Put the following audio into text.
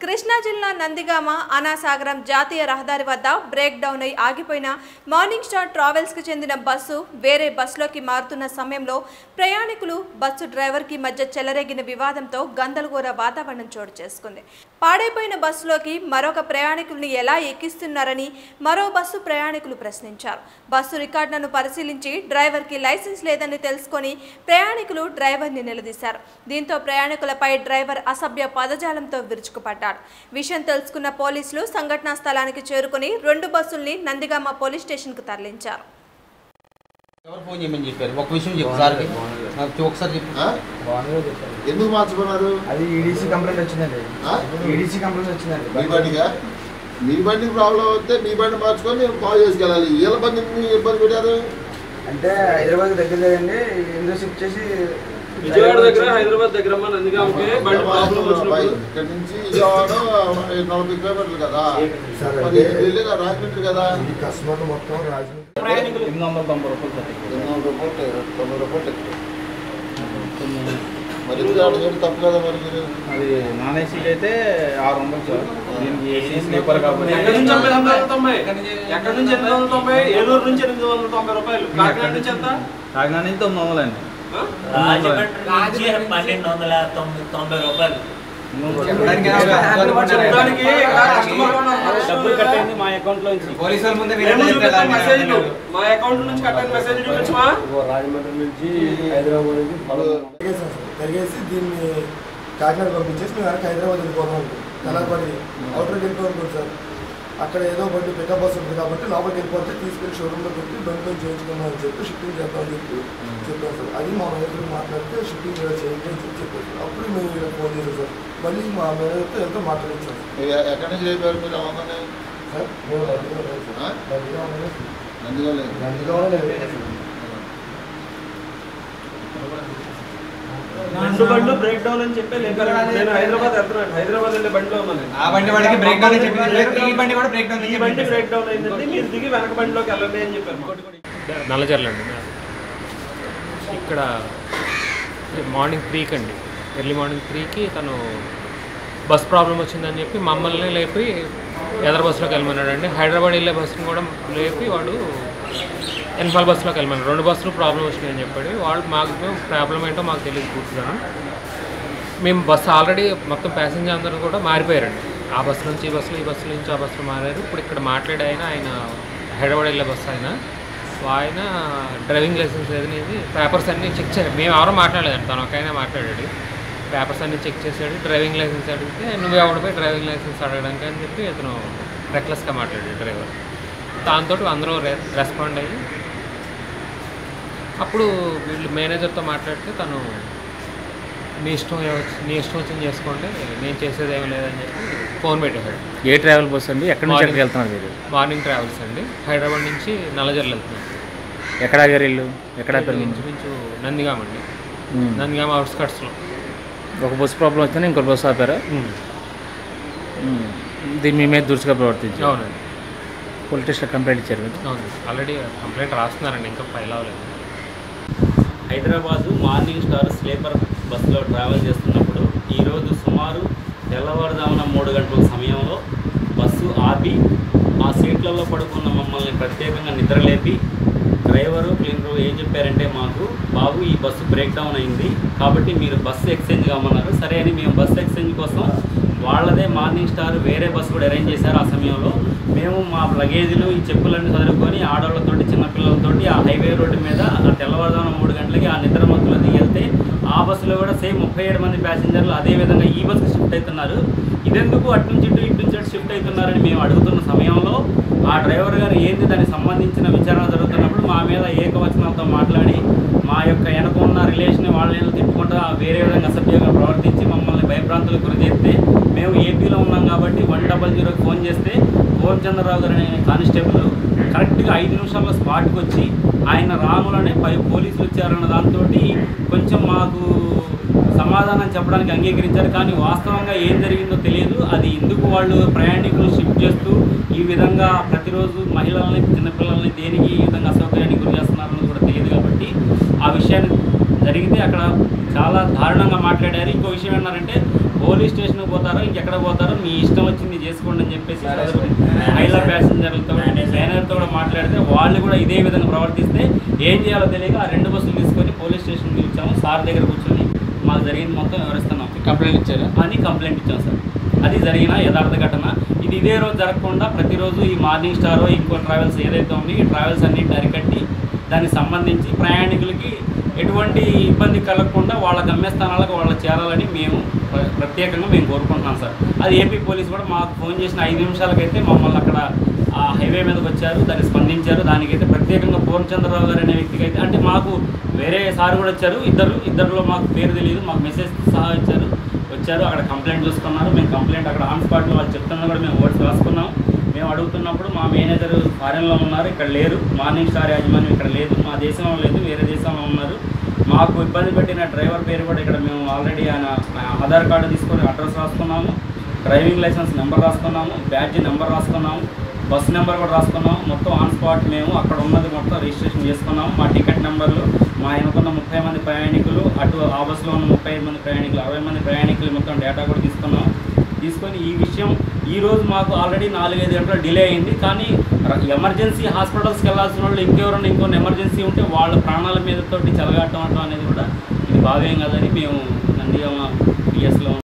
కృష్ణా జిల్లా నందిగామ అనాసాగరం జాతీయ రహదారి వద్ద బ్రేక్ డౌన్ అయి ఆగిపోయిన మార్నింగ్ స్టార్ ట్రావెల్స్కి చెందిన బస్సు వేరే బస్సులోకి మారుతున్న సమయంలో ప్రయాణికులు బస్సు డ్రైవర్కి మధ్య చెలరేగిన వివాదంతో గందరగోళ వాతావరణం చోటు చేసుకుంది. పాడైపోయిన బస్సులోకి మరొక ప్రయాణికుల్ని ఎలా ఎక్కిస్తున్నారని మరో బస్సు ప్రయాణికులు ప్రశ్నించారు. బస్సు రికార్డులను పరిశీలించి డ్రైవర్కి లైసెన్స్ లేదని తెలుసుకొని ప్రయాణికులు డ్రైవర్ని నిలదీశారు. దీంతో ప్రయాణికులపై డ్రైవర్ అసభ్య పదజాలంతో విరుచుకుపడ్డాడు విషయం తెలుసుకున్న పోలీసులు సంఘటనా స్థలానికి చేరుకుని రెండు బస్సుల్ని నందిగామ పోలీస్ స్టేషన్కు తరలించారు. ఎవరు ఫోన్ చేయమని చెప్పారు? ఒక విషయం చెప్పు సార్కి. నాకు ఒకసారి చెప్పు. ఆ? ఎందుకు మార్చుకున్నారు? అది ఈడీసీ కంప్లైంట్ వచ్చిందండి. ఆ? ఈడీసీ కంప్లైంట్ వచ్చిందండి. మీ బండిగా మీ బండికి ప్రాబ్లం వస్తే మీ బండి మార్చుకొని నేను కాల్ చేసుకెళ్ళాలి. వీళ్ళ బండిని ఇబ్బంది పెట్టారు? అంటే హైదరాబాద్ దగ్గర లేదండి. ఎందుకు షిఫ్ట్ చేసి విజయవాడ దగ్గర హైదరాబాద్ దగ్గర ఇక్కడి నుంచి విజయవాడ నలభై కిలోమీటర్లు కదా. మరి రాజమండ్రి కదా? ఈ కస్టమర్ మొత్తం రాజమండ్రి. ఎనిమిది వందల తొంభై రూపాయలు కట్టాలి. ఎనిమిది వందల రూపాయలు తొమ్మిది రూపాయలు ఎక్కువ. మరి విజయవాడ చేయడం తప్పు కదా మరి మీరు? అది నాన్ ఏసీకి అయితే ఆరు వందలు సార్. దీనికి ఏసీ స్లీపర్ కాబట్టి. ఎక్కడి నుంచి ఎనిమిది వందల తొంభై ఎక్కడి నుంచి? ఎనిమిది వందల తొంభై ఏలూరు నుంచి ఎనిమిది వందల తొంభై రూపాయలు. కాకినాడ నుంచి ఎంత? కాకినాడ నుంచి తొమ్మిది వందలు అండి ఆ? రాజమండ్రి నుంచి పన్నెండు వందల తొంభై రూపాయలు డబ్బులు కట్టయింది మా అకౌంట్లో మా అకౌంట్ నుంచి కట్టిన మెసేజ్ చూపించమా రాజమండ్రి నుంచి హైదరాబాద్ నుంచి దీన్ని కాకినాడ పంపించేసి మేము హైదరాబాద్ వెళ్ళిపోతాం తెల్లపడి అవుటర్ వెళ్ళిపోతాం సార్ అక్కడ ఏదో బండి పికప్ బస్ ఉంది కాబట్టి లోపలికి వెళ్ళిపోతే తీసుకెళ్ళి షోరూంలో పెట్టి బండితో చేయించుకున్నాం అని చెప్పి షిప్పింగ్ చేద్దామని చెప్పి చెప్పాం సార్. అది మా మేనేజర్ మాట్లాడితే షిప్పింగ్ ఇలా చేయండి అని చెప్పి చెప్పారు. అప్పుడు మేము ఇలా ఫోన్ చేసాం సార్. మళ్ళీ మా మేనేజర్తో ఎంతో మాట్లాడించాం ఎక్కడి నుంచి లేపారు మీరు సార్ మేము నందిగా? నందిగా ఉన్నాం సార్. నందిగా లేదు నందిగా ఉన్నాం సార్. రెండు బండ్లు బ్రేక్ డౌన్ అని చెప్పి నేను హైదరాబాద్ వెళ్తున్నాను. హైదరాబాద్ వెళ్ళే బండిలో ఉన్నాను నేను. ఆ బండి వాడికి బ్రేక్ డౌన్ చెప్పింది ఈ బండి కూడా బ్రేక్ డౌన్ ఈ బండి బ్రేక్ డౌన్ అయిందంటే మీరు దిగి వెనక బండిలోకి వెళ్ళండి అని చెప్పారు అండి. ఇక్కడ మార్నింగ్ త్రీకి అండి. ఎర్లీ మార్నింగ్ త్రీకి తను బస్ ప్రాబ్లం వచ్చిందని చెప్పి మమ్మల్ని లేపి ఎదర్ బస్సులోకి వెళ్ళమన్నాడు అండి హైదరాబాద్ వెళ్ళే బస్సుని కూడా లేపి వాడు ఎన్ఫాల్ బస్సులోకి వెళ్ళమన్నాడు రెండు బస్సులు ప్రాబ్లం వచ్చినాయని చెప్పాడు. వాళ్ళు మాకు ప్రాబ్లం ఏంటో మాకు తెలియదు పూర్తిగా. మేము బస్సు ఆల్రెడీ మొత్తం ప్యాసింజర్ అందరూ కూడా మారిపోయారండి. ఆ బస్సు నుంచి ఈ బస్సులో ఈ బస్సు నుంచి ఆ బస్సులో మారారు. ఇప్పుడు ఇక్కడ మాట్లాడే ఆయన ఆయన హైదరాబాద్ వెళ్ళే బస్సు ఆయన. ఆయన డ్రైవింగ్ లైసెన్స్ అనేది పేపర్స్ అన్నీ చెక్ చేయాలి మేము ఎవరో మాట్లాడలేదండి. తను ఒక ఆయన మాట్లాడాడు. పేపర్స్ అన్నీ చెక్ చేశాడు. డ్రైవింగ్ లైసెన్స్ అడిగితే నువ్వు ఎవడపై డ్రైవింగ్ లైసెన్స్ అడగడానికి? అని చెప్పి ఇతను రెక్లెస్గా మాట్లాడాడు డ్రైవర్. దాంతో అందరూ రెస్పాండ్ అయ్యి అప్పుడు వీళ్ళు మేనేజర్తో మాట్లాడితే తను నీ ఇష్టం నీ ఇష్టం వచ్చింది చేసుకోండి నేను చేసేది ఏమీ లేదని చెప్పి ఫోన్ పెట్టేశాడు. ఏ ట్రావెల్ బస్ అండి? ఎక్కడి నుంచి ఎక్కడికి వెళ్తున్నారు మీరు? మార్నింగ్ ట్రావెల్స్ అండి. హైదరాబాద్ నుంచి నల్లజర్లు వెళ్తున్నాం. ఎక్కడ ఆగారు ఇల్లు ఎక్కడ? ఇంచుమించు నందిగామ అండి. నందిగామ అవుట్స్కట్స్లో. ఒక బస్సు ప్రాబ్లం వచ్చింది ఇంకో బస్సు ఆపారా. దీన్ని మీ మీద దురుసుగా ప్రవర్తించారు. అవునండి. పోలీస్ స్టేషన్ కంప్లైంట్ ఇచ్చారు అవును ఆల్రెడీ కంప్లైంట్ రాస్తున్నారండి ఇంకా ఫైల్ అవ్వలేదు. హైదరాబాదు మార్నింగ్ స్టార్ స్లీపర్ బస్సులో ట్రావెల్ చేస్తున్నప్పుడు ఈరోజు సుమారు తెల్లవారుజామున మూడు గంటల సమయంలో బస్సు ఆపి ఆ సీట్లలో పడుకున్న మమ్మల్ని ప్రత్యేకంగా నిద్రలేపి డ్రైవరు క్లీనరు ఏం చెప్పారంటే మాకు బాబు ఈ బస్సు బ్రేక్ డౌన్ అయింది కాబట్టి మీరు బస్సు ఎక్స్చేంజ్ కామన్నారు. సరే అని మేము బస్సు ఎక్స్చేంజ్ కోసం వాళ్ళదే మార్నింగ్ స్టార్ వేరే బస్సు కూడా అరేంజ్ చేశారు ఆ సమయంలో. మేము మా లగేజీలు ఈ చెప్పులన్నీ చదువుకొని ఆడవాళ్ళతోటి చిన్నపిల్లలతోటి ఆ హైవే రోడ్డు మీద ఆ తెల్లవారుజామున మూడు గంటలకి ఆ నిద్ర మత్తులో దిగెళ్తే ఆ బస్సులో కూడా సేమ్ ముప్పై ఏడు మంది ప్యాసింజర్లు అదే విధంగా ఈ బస్సుకి షిఫ్ట్ అవుతున్నారు ఇదెందుకు అటు నుంచి ఇటు ఇటు నుంచి షిఫ్ట్ అవుతున్నారని మేము అడుగుతున్న సమయంలో ఆ డ్రైవర్ గారు ఏంది దానికి సంబంధించిన విచారణ జరుగుతున్నప్పుడు మా మీద ఏకవచనంతో మాట్లాడి మా యొక్క వెనక ఉన్న రిలేషన్ వాళ్ళని తిట్టుకుంటూ ఆ వేరే విధంగా అసభ్యంగా ప్రవర్తించి మమ్మల్ని భయభ్రాంతులకు గురి చేస్తే మేము ఏపీలో ఉన్నాం కాబట్టి వన్ డబల్ జీరోకి ఫోన్ చేస్తే చంద్రరావు గారు అనే కానిస్టేబుల్ కరెక్ట్గా ఐదు నిమిషాల్లో స్పాట్కి వచ్చి ఆయన రాములనే పై పోలీసులు వచ్చారన్న దాంతో కొంచెం మాకు సమాధానం చెప్పడానికి అంగీకరించారు. కానీ వాస్తవంగా ఏం జరిగిందో తెలియదు. అది ఎందుకు వాళ్ళు ప్రయాణికులు షిఫ్ట్ చేస్తూ ఈ విధంగా ప్రతిరోజు మహిళల్ని చిన్నపిల్లల్ని దేనికి ఈ విధంగా అసౌకర్యానికి గురి చేస్తున్నారని కూడా తెలియదు కాబట్టి ఆ విషయాన్ని జరిగితే అక్కడ చాలా దారుణంగా మాట్లాడారు. ఇంకో విషయం ఏంటంటే పోలీస్ స్టేషన్కి పోతారో ఇంకెక్కడ పోతారో మీ ఇష్టం వచ్చింది చేసుకోండి అని చెప్పేసి మహిళా ప్యాసింజర్లతో మేనేజర్తో కూడా మాట్లాడితే వాళ్ళు కూడా ఇదే విధంగా ప్రవర్తిస్తే ఏం చేయాలో తెలియక ఆ రెండు బస్సులు తీసుకొని పోలీస్ స్టేషన్కి ఇచ్చాము సార్ దగ్గర కూర్చొని మాకు జరిగింది మొత్తం వివరిస్తున్నాం. కంప్లైంట్ ఇచ్చారా? అని కంప్లైంట్ ఇచ్చాం సార్. అది జరిగిన యథార్థ ఘటన. ఇది ఇదే రోజు జరగకుండా ప్రతిరోజు ఈ మార్నింగ్ స్టార్ ఇంకో ట్రావెల్స్ ఏదైతే ఉంది ఈ ట్రావెల్స్ అన్నింటిని అరికట్టి దానికి సంబంధించి ప్రయాణికులకి ఎటువంటి ఇబ్బంది కలగకుండా వాళ్ళ గమ్యస్థానాలకు వాళ్ళు చేరాలని మేము ప్రత్యేకంగా మేము కోరుకుంటున్నాం సార్. అది ఏపీ పోలీస్ కూడా మాకు ఫోన్ చేసిన ఐదు నిమిషాలకైతే మమ్మల్ని అక్కడ ఆ హైవే మీదకి వచ్చారు దాన్ని స్పందించారు. దానికైతే ప్రత్యేకంగా పూర్ణచంద్రరావు గారు అనే వ్యక్తికి అయితే అంటే మాకు వేరే సార్ కూడా వచ్చారు ఇద్దరు ఇద్దరిలో మాకు పేరు తెలియదు మాకు మెసేజ్ సహా ఇచ్చారు. వచ్చారు అక్కడ కంప్లైంట్ చూసుకున్నారు. మేము కంప్లైంట్ అక్కడ ఆన్ స్పాట్లో వాళ్ళు చెప్తున్నా కూడా మేము ఓట్స్ రాసుకున్నాం. మేము అడుగుతున్నప్పుడు మా మేనేజర్ ఫారెన్లో ఉన్నారు ఇక్కడ లేరు. మార్నింగ్ స్టార్ యాజమాన్యం ఇక్కడ లేదు. మా దేశంలో లేదు వేరే దేశంలో ఉన్నారు. మాకు ఇబ్బంది పెట్టిన డ్రైవర్ పేరు కూడా ఇక్కడ మేము ఆల్రెడీ ఆయన ఆధార్ కార్డు తీసుకొని అడ్రస్ రాసుకున్నాము డ్రైవింగ్ లైసెన్స్ నెంబర్ రాసుకున్నాము బ్యాడ్జీ నెంబర్ రాసుకున్నాము బస్ నెంబర్ కూడా రాసుకున్నాము. మొత్తం ఆన్ స్పాట్ మేము అక్కడ ఉన్నది మొత్తం రిజిస్ట్రేషన్ చేసుకున్నాము. మా టికెట్ నెంబర్లు మా వెనుకున్న ముప్పై మంది ప్రయాణికులు అటు ఆ బస్సులో ఉన్న ముప్పై మంది ప్రయాణికులు అరవై మంది ప్రయాణికులు మొత్తం డేటా కూడా తీసుకున్నాము. తీసుకొని ఈ విషయం ఈరోజు మాకు ఆల్రెడీ నాలుగైదు గంటలు డిలే అయింది. కానీ ఎమర్జెన్సీ హాస్పిటల్స్కి వెళ్ళాల్సిన వాళ్ళు ఇంకెవరైనా ఇంకొన్ని ఎమర్జెన్సీ ఉంటే వాళ్ళ ప్రాణాల మీదతోటి చెలగాటం అనేది కూడా ఇది బాగేం కదని మేము నందిగామ పిఎస్లో